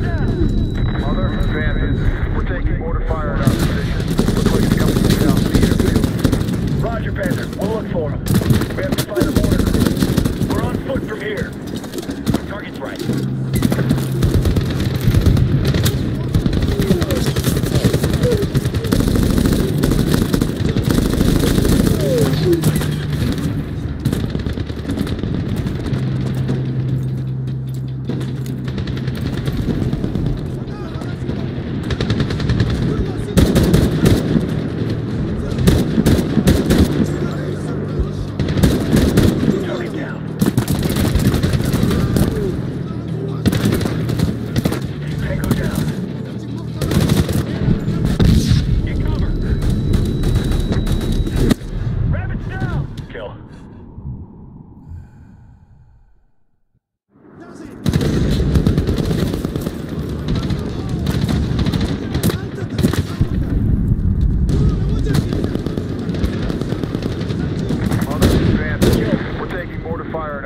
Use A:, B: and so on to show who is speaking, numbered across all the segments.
A: Mother,
B: advantage.
A: We're taking mortar fire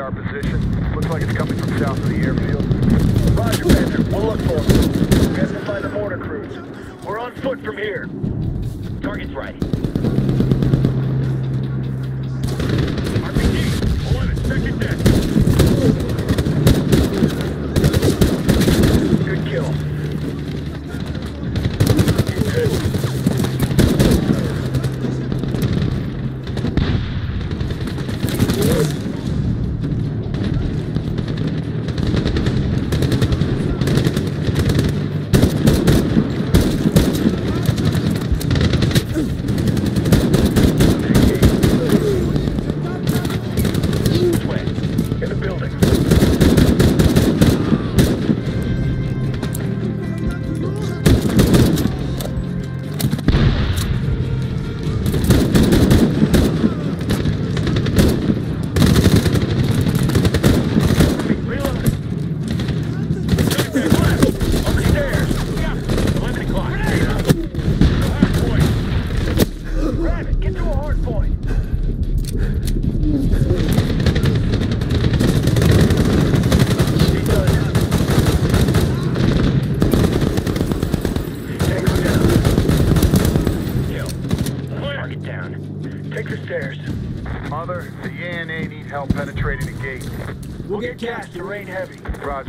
A: our position. Looks like it's coming from south of the airfield. Roger, Panther. We'll look for
B: him.
A: Identify the mortar crews. We're on foot from here.
B: Target's right.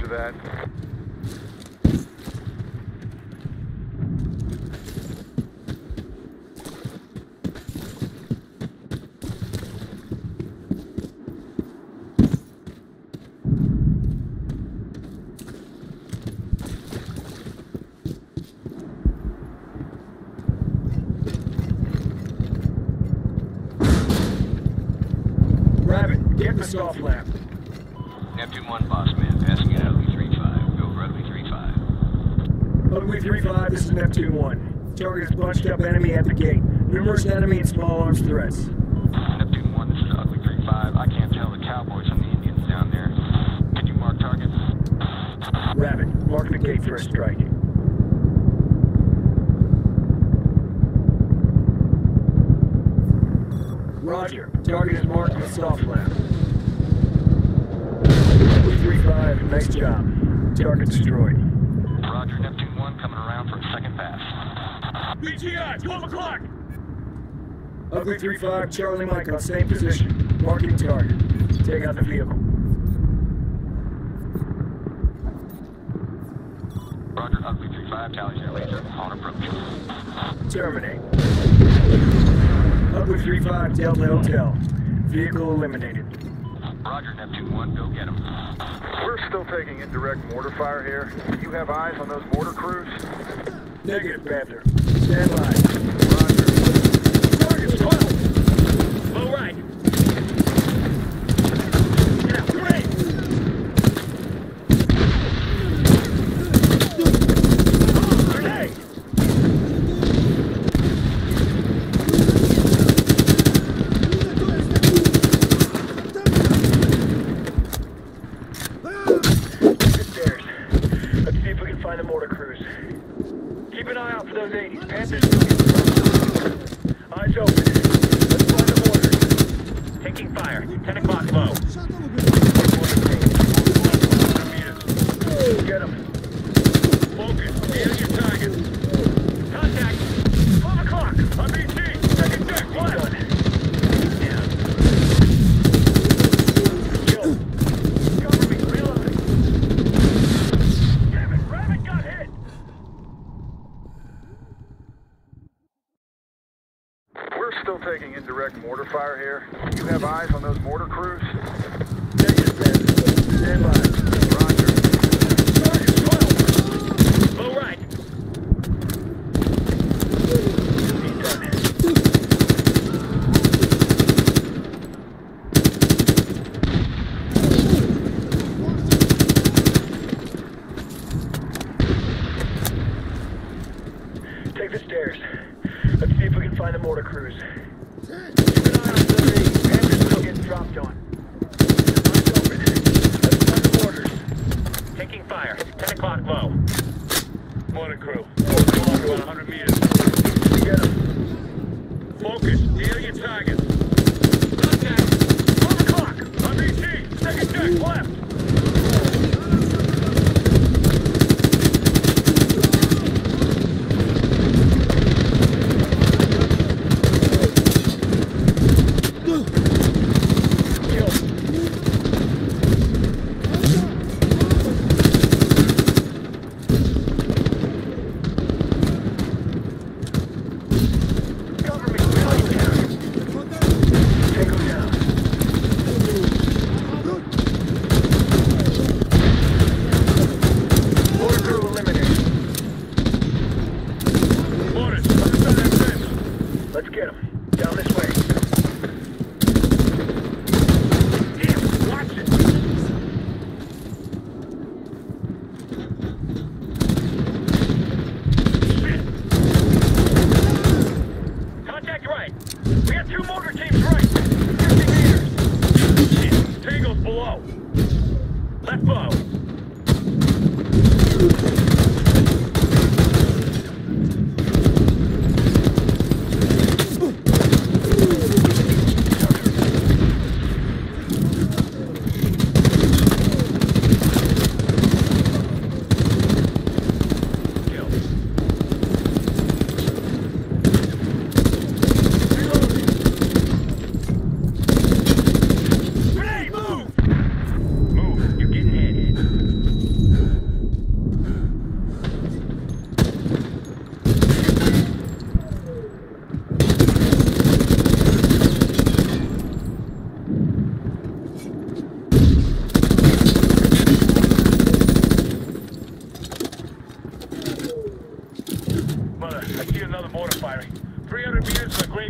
C: that. cowboys and
D: the Indians down there. Can you mark targets?
C: Rabbit, mark the gate for a strike. Roger. Target is marked with SOFLAM. 35, nice job. Target destroyed.
D: Roger, Neptune 1 coming around for a second pass.
E: BTI, 12 o'clock!
C: Ugly 35, Charlie Mike on same position. Marking target. Take out the vehicle.
D: Roger, Huxley 35, tally your laser on approach.
C: Terminate. Huxley 35, Delta Hotel. Vehicle eliminated.
D: Roger, Neptune 1, go get him.
C: We're still taking indirect mortar fire here. Do you have eyes on those mortar crews? Negative, Panther. Stand by.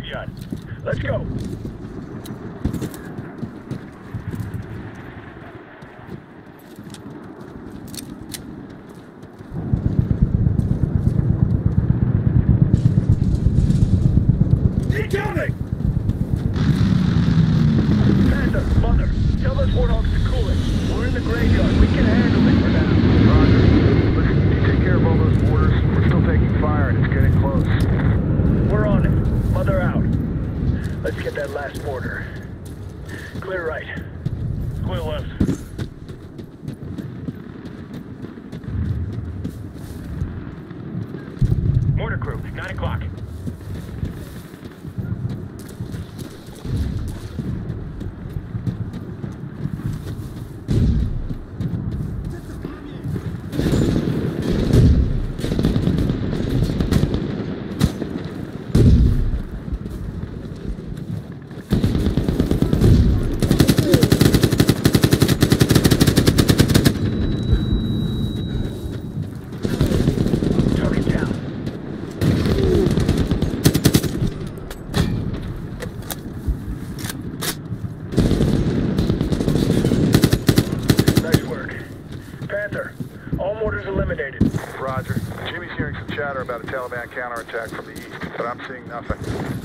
A: graveyard. Let's
C: go. about a Taliban counterattack from the east, but I'm seeing nothing.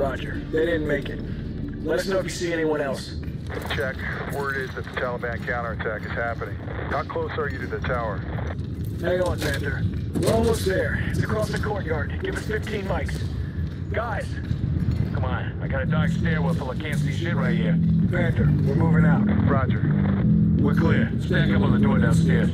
C: Roger.
A: They didn't make it. Let us know if you see anyone else.
C: Check. Word is that the Taliban counterattack is happening. How close are you to the tower?
A: Hang on, Panther. We're almost there. It's across the courtyard. Give us 15 mics. Guys!
E: Come on. I got a dark stairwell full of can't see shit right here.
A: Panther, we're moving out.
C: Roger.
E: We're clear. Stack up on the door downstairs.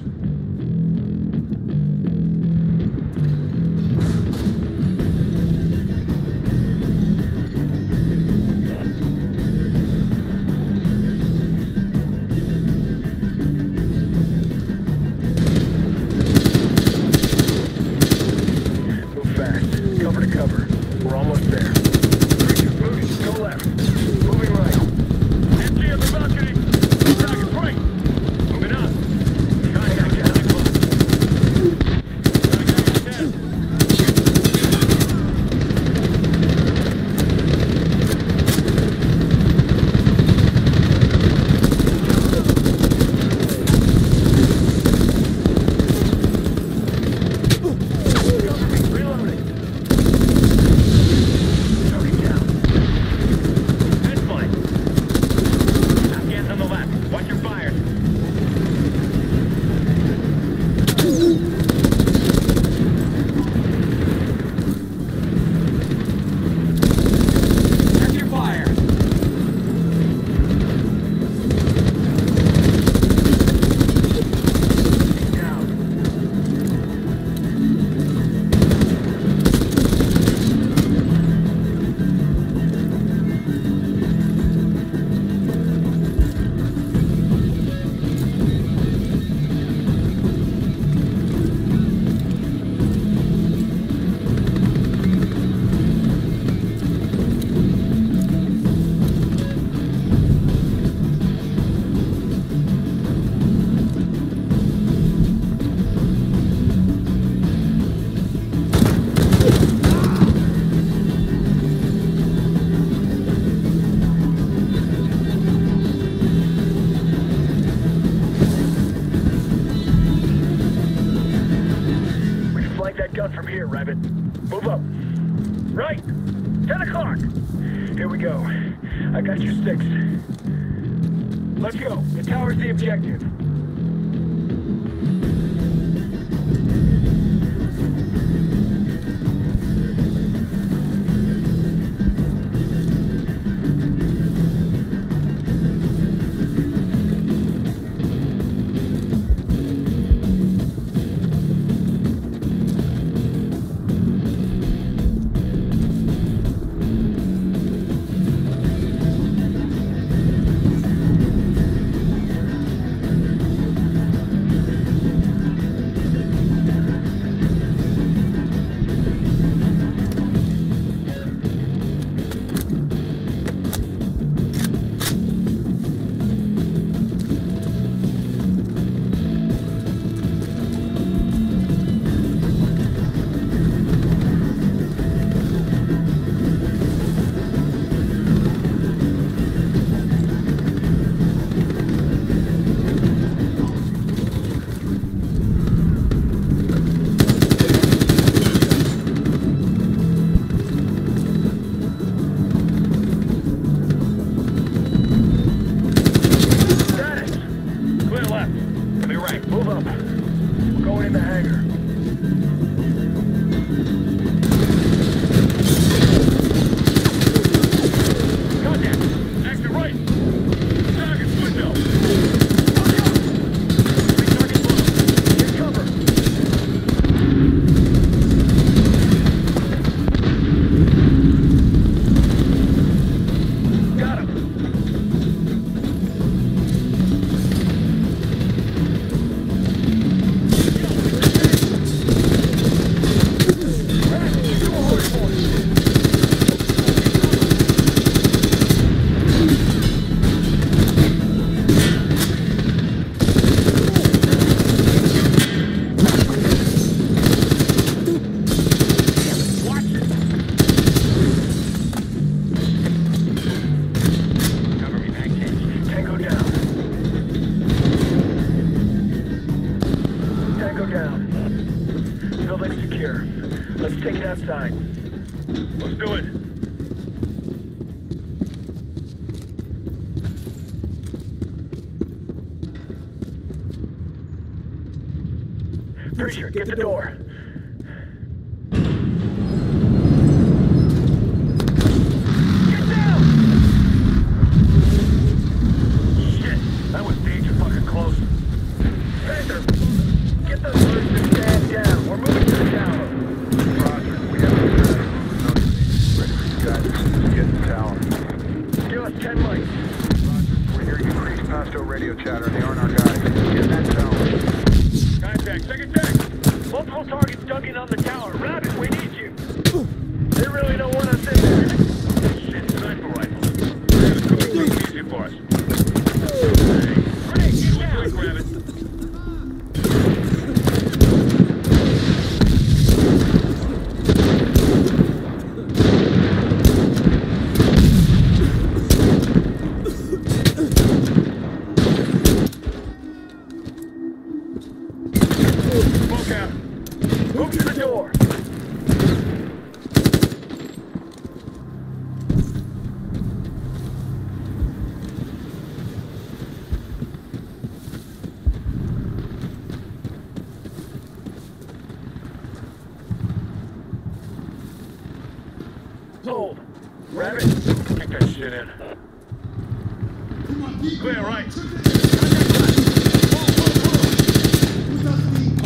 E: Clear, right.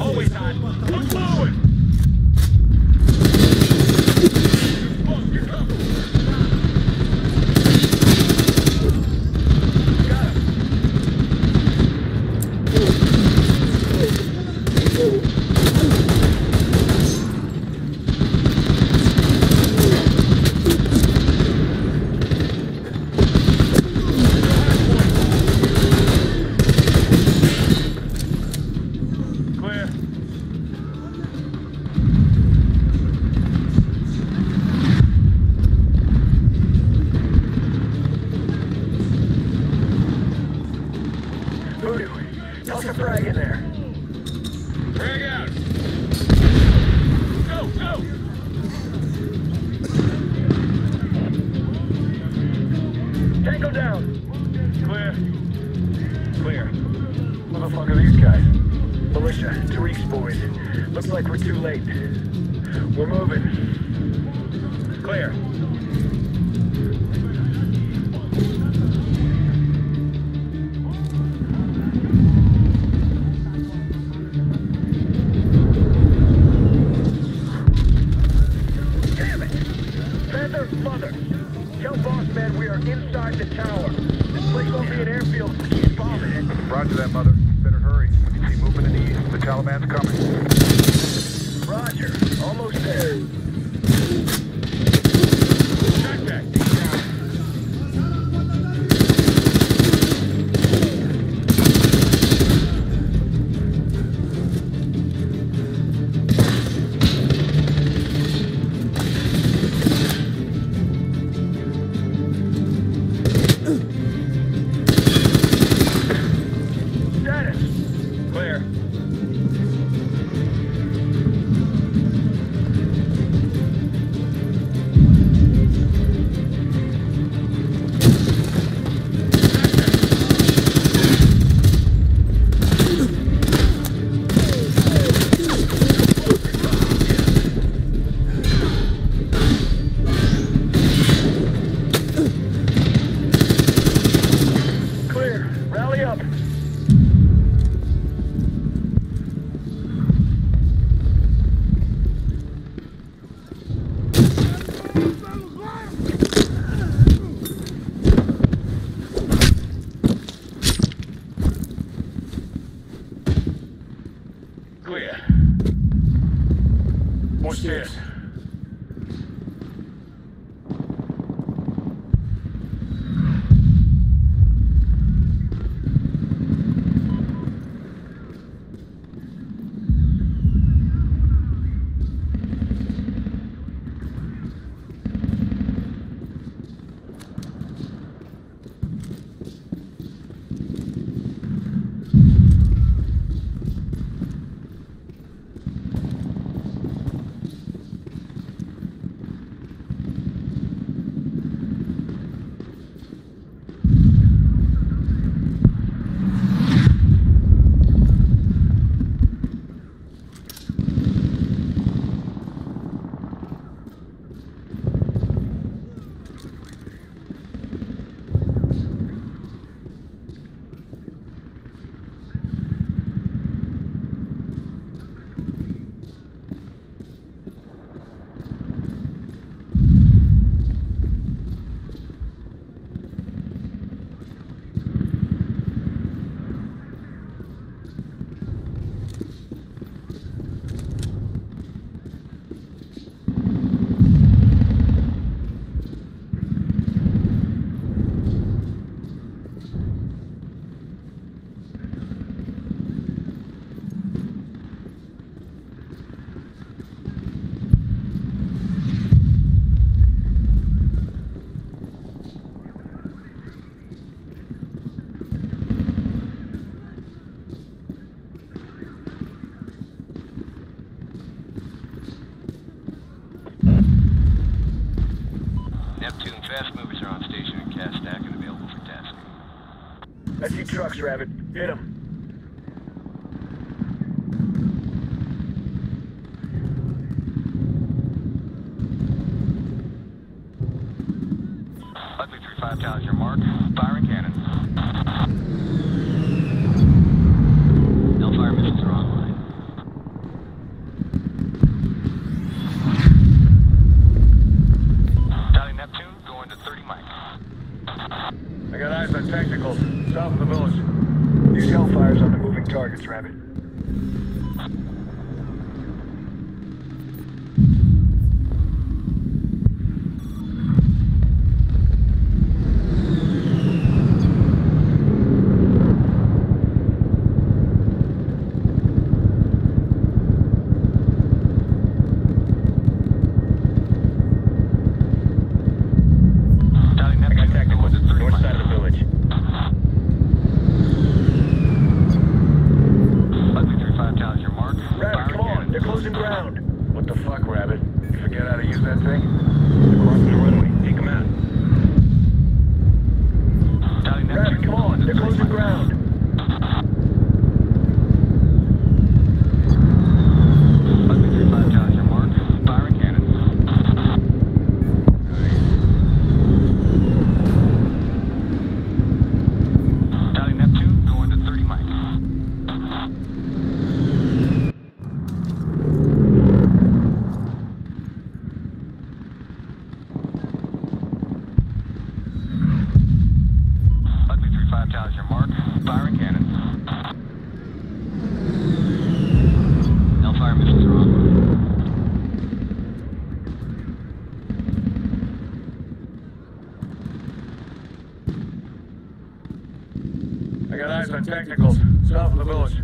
C: Always hot. Look forward. Moving. Clear. trucks, Rabbit. Hit them. Technicals, south of the village.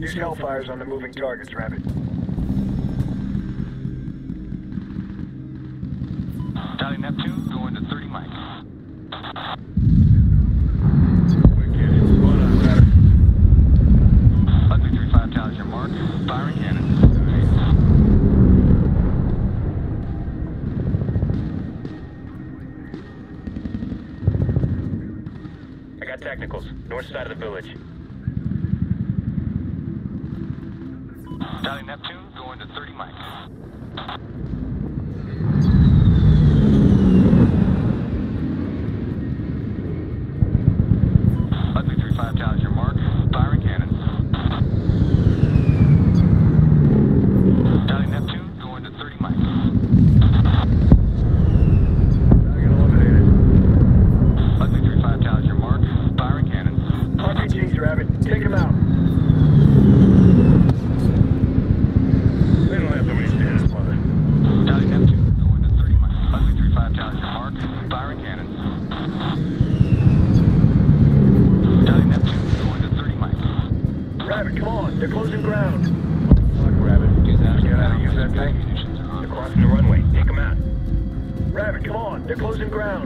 C: Use Hellfires on the moving targets, Rabbit.
D: Dotting Neptune.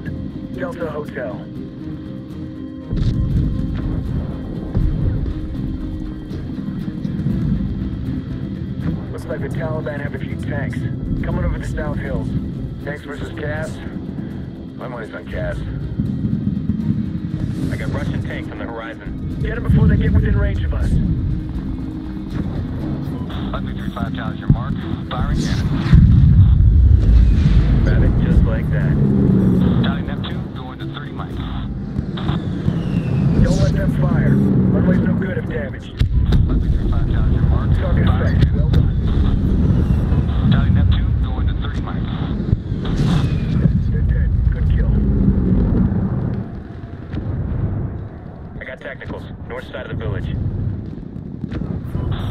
C: Delta Hotel. Looks like the Taliban have a few tanks. Coming over the South Hills.
E: Tanks versus CAS? My money's on CAS.
C: I got Russian tanks on the horizon. Get them before they get within range of us.
D: Ugly your mark. Firing cannon
C: acrobatic just like that.
D: Tally Neptune, going to 30 miles.
C: Don't let them fire. Runway's no good if damaged.
D: Mark.
C: Target
D: going to 30
C: miles. technicals, north side of the village.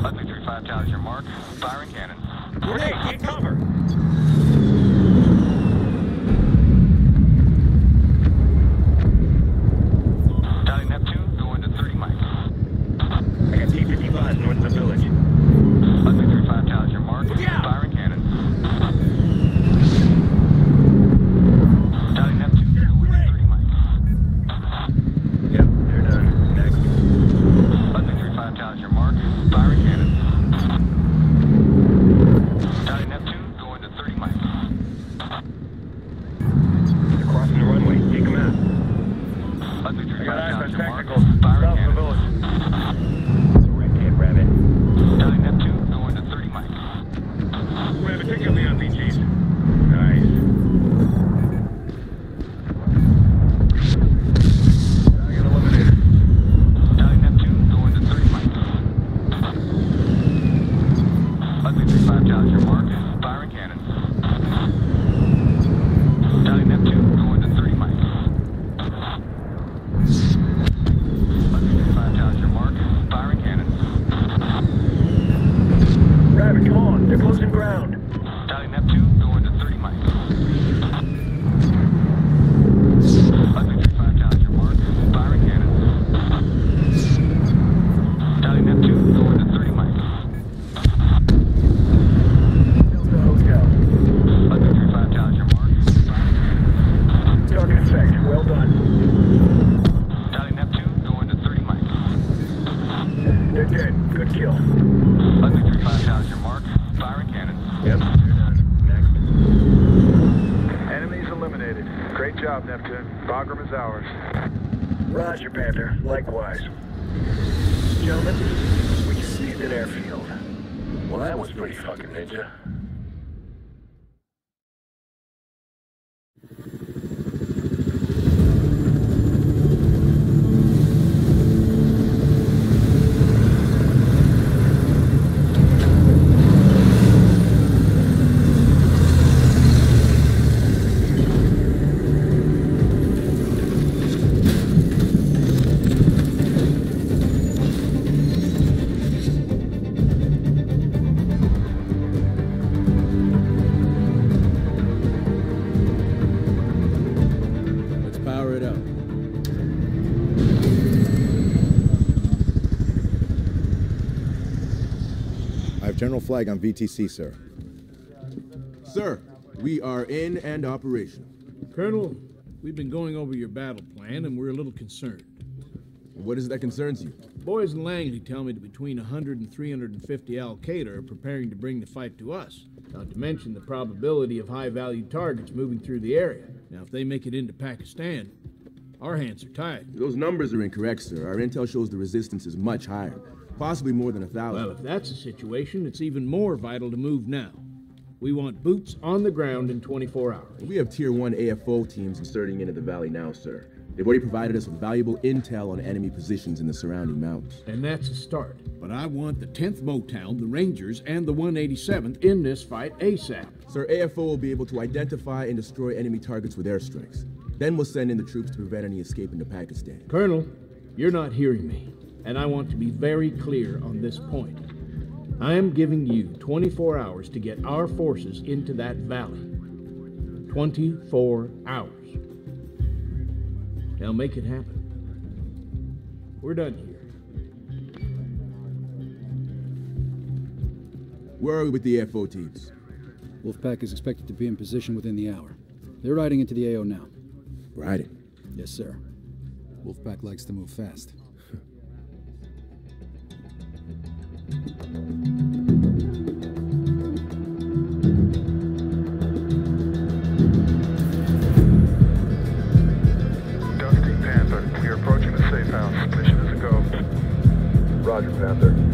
D: Lightning 35 is your mark. Firing cannon.
C: Grenade, take cover!
F: Flag on VTC, sir.
G: Sir, we are in and operational.
H: Colonel, we've been going over your battle plan and we're a little concerned.
G: What is it that concerns you?
H: Boys in Langley tell me that between 100 and 350 Al Qaeda are preparing to bring the fight to us, not to mention the probability of high value targets moving through the area. Now, if they make it into Pakistan, our hands are tied.
G: Those numbers are incorrect, sir. Our intel shows the resistance is much higher, possibly more than a thousand.
H: Well, if that's the situation, it's even more vital to move now. We want boots on the ground in 24 hours.
G: we have Tier 1 AFO teams inserting into the valley now, sir. They've already provided us with valuable intel on enemy positions in the surrounding mountains.
H: And that's a start. But I want the 10th Mountain, the Rangers, and the 187th in this fight ASAP.
G: Sir, AFO will be able to identify and destroy enemy targets with airstrikes. Then we'll send in the troops to prevent any escape into Pakistan.
H: Colonel, you're not hearing me, and I want to be very clear on this point. I am giving you 24 hours to get our forces into that valley. 24 hours. Now make it happen. We're done here.
G: Where are we with the AFO teams?
I: Wolfpack is expected to be in position within the hour. They're riding into the AO now.
G: Riding?
I: Yes, sir. Wolfpack likes to move fast.
A: Dusty Panther, we are approaching the safe house. Mission is a go.
C: Roger, Panther.